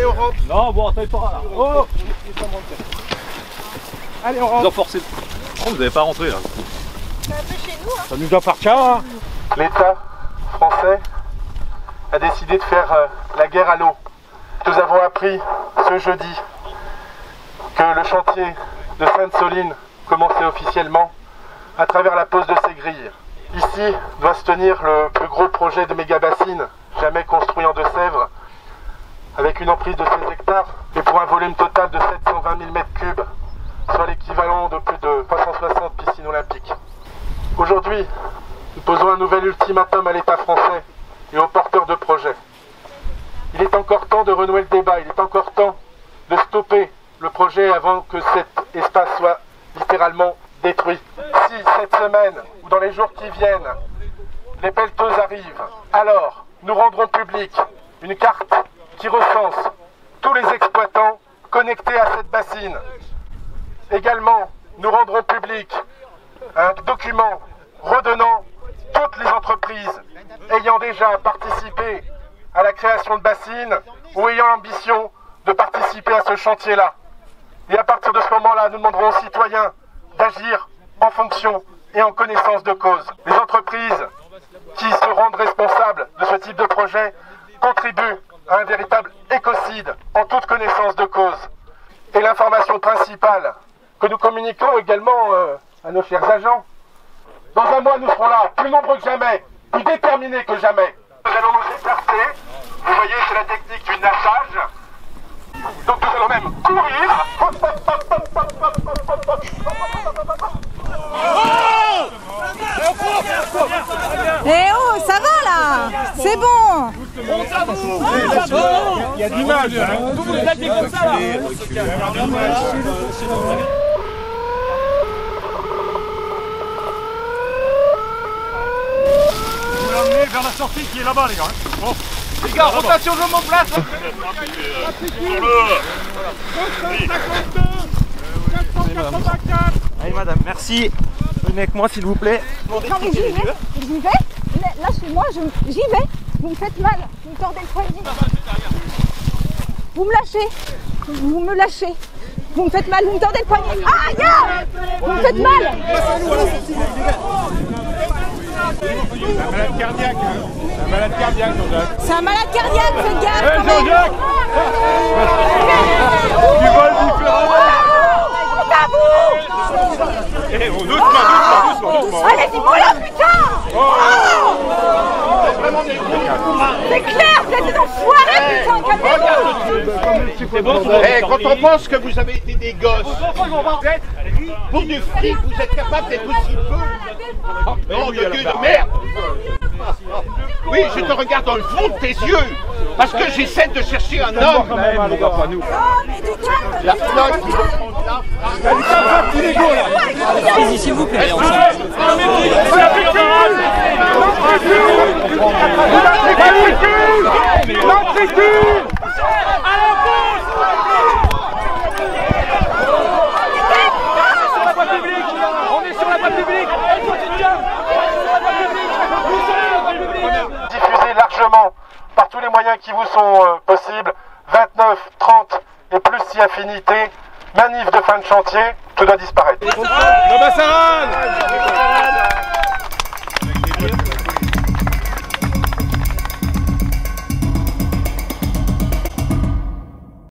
Allez, on rentre. Non, bon, attends, pas là. Oh Allez, on Vous rentre. en forcez. Oh, vous n'avez pas rentré là. Ça nous appartient. Hein. L'État français a décidé de faire euh, la guerre à l'eau. Nous avons appris ce jeudi que le chantier de Sainte-Soline commençait officiellement à travers la pose de ces grilles. Ici doit se tenir le plus gros projet de méga-bassine jamais construit en Deux-Sèvres, une emprise de 16 hectares et pour un volume total de 720 000 m3, soit l'équivalent de plus de 360 piscines olympiques. Aujourd'hui, nous posons un nouvel ultimatum à l'État français et aux porteurs de projets. Il est encore temps de renouer le débat, il est encore temps de stopper le projet avant que cet espace soit littéralement détruit. Si cette semaine ou dans les jours qui viennent, les pelleteuses arrivent, alors nous rendrons public une carte qui recense tous les exploitants connectés à cette bassine. Également, nous rendrons public un document redonnant toutes les entreprises ayant déjà participé à la création de bassines ou ayant l'ambition de participer à ce chantier-là. Et à partir de ce moment-là, nous demanderons aux citoyens d'agir en fonction et en connaissance de cause. Les entreprises qui se rendent responsables de ce type de projet contribuent un véritable écocide en toute connaissance de cause. Et l'information principale que nous communiquons également euh, à nos chers agents, dans un mois nous serons là, plus nombreux que jamais, plus déterminés que jamais. Nous allons nous déplacer, vous voyez c'est la technique du nageage, donc nous allons même courir. Eh oh, ça va là C'est bon Il y a du mal. hein. Vous comme ça là Vous l'emmenez vers la sortie qui est là-bas, les gars. hein. Bon. Les gars, rotation, je m'en place Allez, madame, merci. Venez avec moi, s'il vous plaît. J'y vais, j'y vais. Là, Lâchez-moi, je- j'y vais. Vous me faites mal, vous me tordez le poignet. Vous me lâchez, vous me lâchez. Vous me faites mal, vous me tordez le poignet. Aïe aïe Vous me faites mal Malade cardiaque. hein. C'est un malade cardiaque, Jean-Jacques. C'est un malade cardiaque, faites gaffe Eh. Jean-Jacques Tu voles différemment Honte à vous Eh, oh, doucement, doucement, doucement, doucement. Allez-y, voilà, putain Oh C'est clair, vous êtes des enfoirés, putain, calmez-vous Eh, quand on pense que vous avez été des gosses, pour du fric, vous êtes capable d'être aussi peu. Non, de Dieu de merde. Oui, je te regarde dans le fond de tes yeux, parce que j'essaie de chercher un homme. Oh, mais du calme La flotte qui sur la voie publique largement par tous les moyens qui vous sont euh, possibles. 29, 30 et plus si affinité. Manif de fin de chantier, tout doit disparaître.